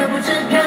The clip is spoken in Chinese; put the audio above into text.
都不知。